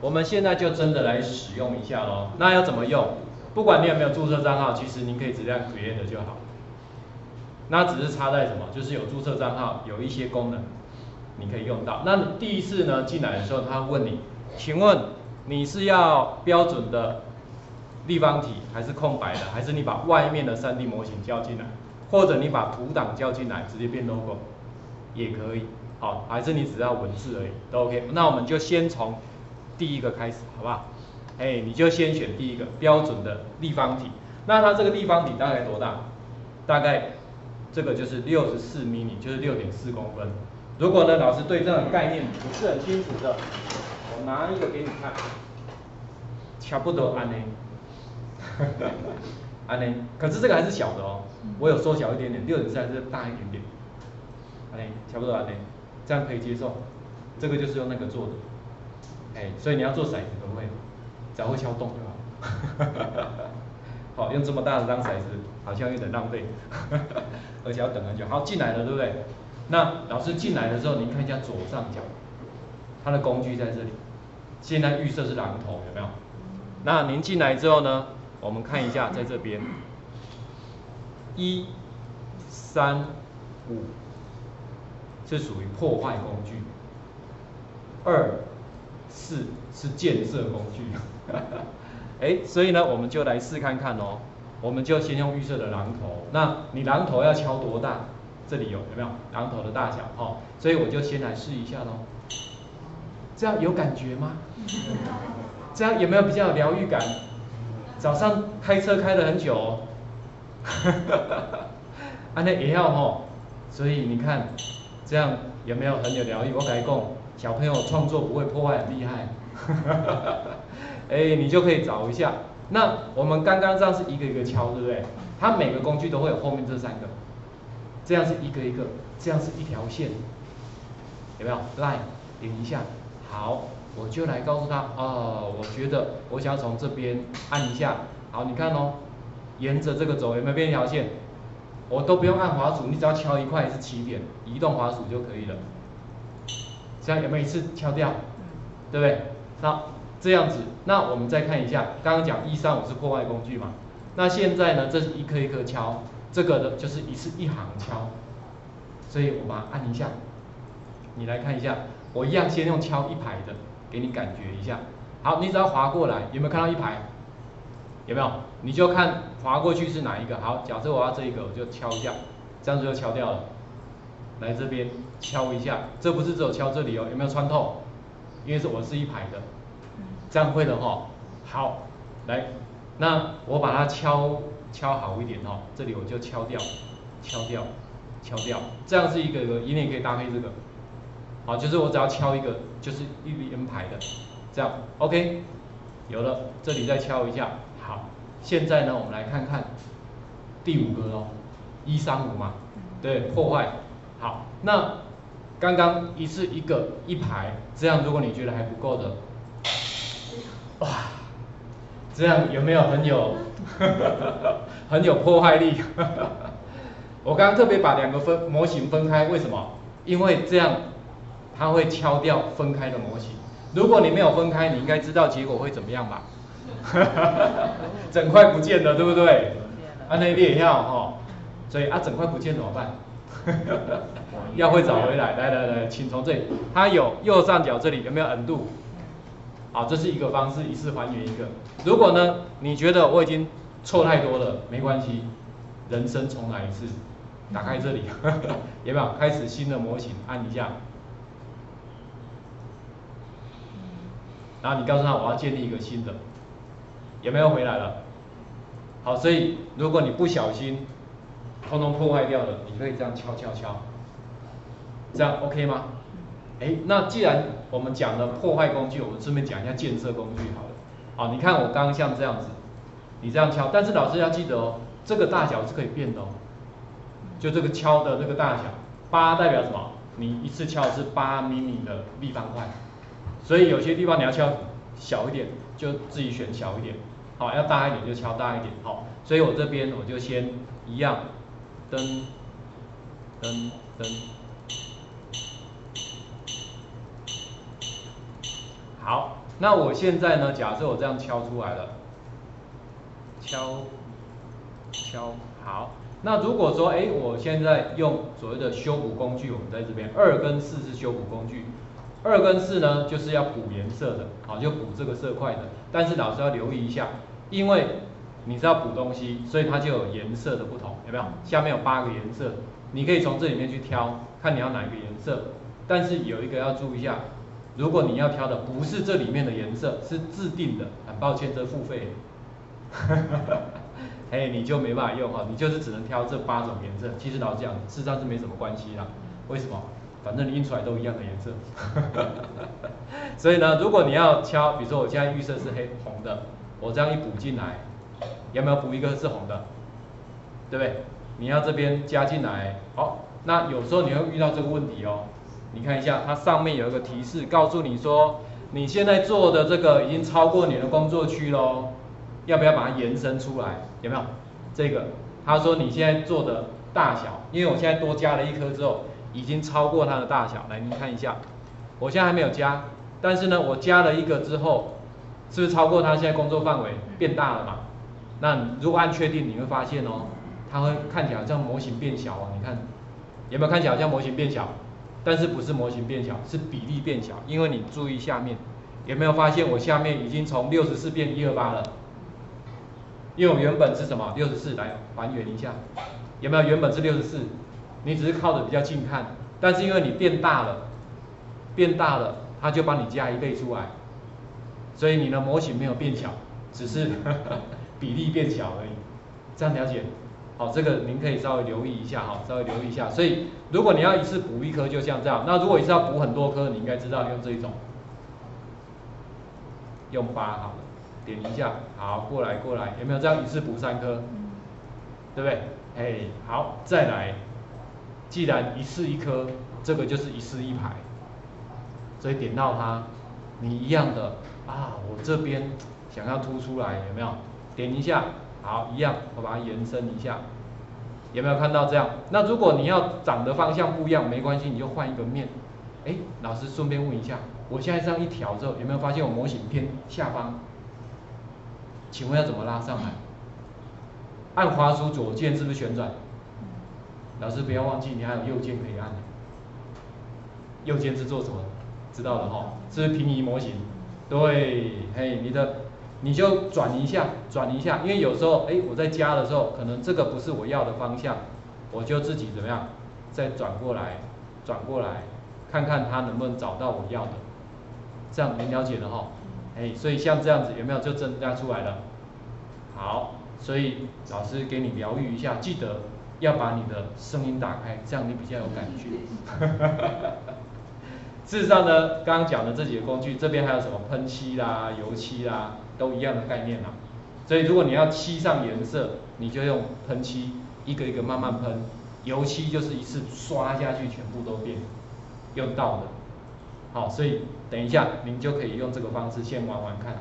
我们现在就真的来使用一下喽。那要怎么用？不管你有没有注册账号，其实您可以直接 create 就好。那只是差在什么？就是有注册账号，有一些功能你可以用到。那第一次呢进来的时候，他问你，请问你是要标准的立方体，还是空白的，还是你把外面的 3D 模型交进来，或者你把图档交进来，直接变 logo 也可以。好，还是你只要文字而已都 OK。那我们就先从第一个开始，好不好？哎，你就先选第一个标准的立方体。那它这个立方体大概多大？大概。这个就是六十四 mini，就是六点四公分。如果呢，老师对这个概念不是很清楚的，我拿一个给你看，差不多安呢，安呢。可是这个还是小的哦，我有缩小一点点，六点四还是大一点点，安呢，差不多安呢，这样可以接受。这个就是用那个做的，哎，所以你要做骰子不会，只要会敲洞就好。好，用这么大的当骰子，好像有点浪费，而且要等很久。好，进来了，对不对？那老师进来的时候，您看一下左上角，它的工具在这里。现在预设是榔头，有没有？那您进来之后呢，我们看一下在这边，一、三、五是属于破坏工具，二、四是建设工具。哎，所以呢，我们就来试看看哦。我们就先用预设的榔头，那你榔头要敲多大？这里有有没有榔头的大小？哦，所以我就先来试一下喽。这样有感觉吗？这样有没有比较有疗愈感？早上开车开了很久，哦，啊那也要哦。所以你看，这样有没有很有疗愈？我改供小朋友创作不会破坏，很厉害。哎，你就可以找一下。那我们刚刚这样是一个一个敲，对不对？它每个工具都会有后面这三个，这样是一个一个，这样是一条线，有没有？来点一下，好，我就来告诉他，哦，我觉得我想要从这边按一下，好，你看哦，沿着这个走有没有变一条线？我都不用按滑鼠，你只要敲一块是起点，移动滑鼠就可以了。这样有没有一次敲掉？对不对？好。这样子，那我们再看一下，刚刚讲一三五是破坏工具嘛？那现在呢，这是一颗一颗敲，这个的就是一次一行敲，所以我把它按一下，你来看一下，我一样先用敲一排的，给你感觉一下。好，你只要划过来，有没有看到一排？有没有？你就看划过去是哪一个。好，假设我要这一个，我就敲一下，这样子就敲掉了。来这边敲一下，这不是只有敲这里哦，有没有穿透？因为是我是一排的。这样会的哈，好，来，那我把它敲敲好一点哈，这里我就敲掉，敲掉，敲掉，这样是一个一个，你可以搭配这个，好，就是我只要敲一个，就是一连排的，这样，OK，有了，这里再敲一下，好，现在呢，我们来看看第五个哦，一三五嘛，对，破坏，好，那刚刚一次一个一排，这样如果你觉得还不够的。哇，这样有没有很有 很有破坏力？我刚刚特别把两个分模型分开，为什么？因为这样它会敲掉分开的模型。如果你没有分开，你应该知道结果会怎么样吧？整块不见了，对不对？啊，那裂要哈，所以啊，整块不见怎么办？要会找回来。来来来，请从这里，它有右上角这里有没有 N 度？好，这是一个方式，一次还原一个。如果呢，你觉得我已经错太多了，没关系，人生重来一次，打开这里，有没有？开始新的模型，按一下，然后你告诉他我要建立一个新的，有没有回来了？好，所以如果你不小心，通通破坏掉了，你可以这样敲敲敲，这样 OK 吗？哎，那既然我们讲了破坏工具，我们顺便讲一下建设工具好了。好，你看我刚刚像这样子，你这样敲，但是老师要记得哦，这个大小是可以变的哦。就这个敲的这个大小，八代表什么？你一次敲是八厘米的立方块，所以有些地方你要敲小一点，就自己选小一点。好，要大一点就敲大一点。好，所以我这边我就先一样，噔噔噔。好，那我现在呢，假设我这样敲出来了，敲，敲，好。那如果说，哎，我现在用所谓的修补工具，我们在这边二跟四是修补工具，二跟四呢就是要补颜色的，好，就补这个色块的。但是老师要留意一下，因为你是要补东西，所以它就有颜色的不同，有没有？下面有八个颜色，你可以从这里面去挑，看你要哪一个颜色。但是有一个要注意一下，如果你要挑的不是这里面的颜色，是自定的，很抱歉，这付费。哎，你就没办法用哈，你就是只能挑这八种颜色。其实老实讲，事实上是没什么关系啦。为什么？反正你印出来都一样的颜色。所以呢，如果你要敲，比如说我现在预设是黑红的，我这样一补进来，有没有补一个是红的？对不对？你要这边加进来，好，那有时候你会遇到这个问题哦。你看一下，它上面有一个提示，告诉你说，你现在做的这个已经超过你的工作区喽。要不要把它延伸出来？有没有？这个他说你现在做的大小，因为我现在多加了一颗之后，已经超过它的大小。来，您看一下，我现在还没有加，但是呢，我加了一个之后，是不是超过它现在工作范围变大了嘛？那如果按确定，你会发现哦，它会看起来像模型变小哦。你看有没有看起来像模型变小？但是不是模型变小，是比例变小。因为你注意下面，有没有发现我下面已经从六十四变一二八了？因为我原本是什么六十四来还原一下，有没有原本是六十四？你只是靠的比较近看，但是因为你变大了，变大了，它就帮你加一倍出来，所以你的模型没有变小，只是比例变小而已。这样了解？好，这个您可以稍微留意一下哈，稍微留意一下。所以如果你要一次补一颗，就像这样。那如果一次要补很多颗，你应该知道用这一种，用八好了。点一下，好，过来过来，有没有这样一次补三颗？对不对？哎，好，再来，既然一次一颗，这个就是一次一排，所以点到它，你一样的啊，我这边想要凸出来，有没有？点一下，好，一样，我把它延伸一下，有没有看到这样？那如果你要长的方向不一样，没关系，你就换一个面。哎，老师顺便问一下，我现在这样一调之后，有没有发现我模型偏下方？请问要怎么拉上来？按滑鼠左键是不是旋转？老师不要忘记，你还有右键可以按。右键是做什么？知道了哈，是不是平移模型？对，嘿，你的你就转一下，转一下，因为有时候哎，我在加的时候，可能这个不是我要的方向，我就自己怎么样，再转过来，转过来，看看它能不能找到我要的。这样您了解了哈？哎，所以像这样子有没有就增加出来了？好，所以老师给你疗愈一下，记得要把你的声音打开，这样你比较有感觉。事实上呢，刚刚讲的这几个工具，这边还有什么喷漆啦、油漆啦，都一样的概念啦。所以如果你要漆上颜色，你就用喷漆，一个一个慢慢喷；油漆就是一次刷下去，全部都变，用到的。好，所以等一下您就可以用这个方式先玩玩看。